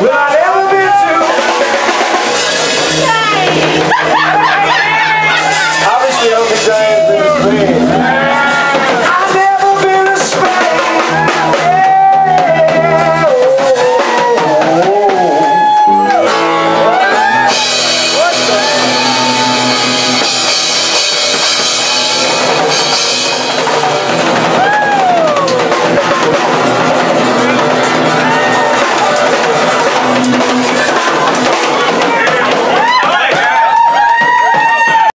Bye.